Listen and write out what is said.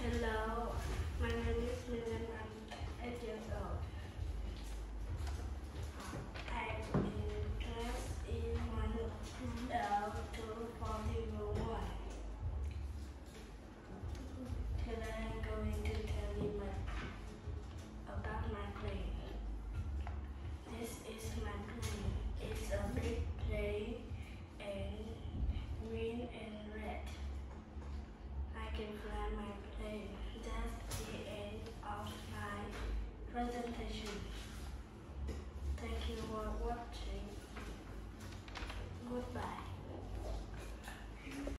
Hello, define my plan. That's the end of my presentation. Thank you for watching. Goodbye.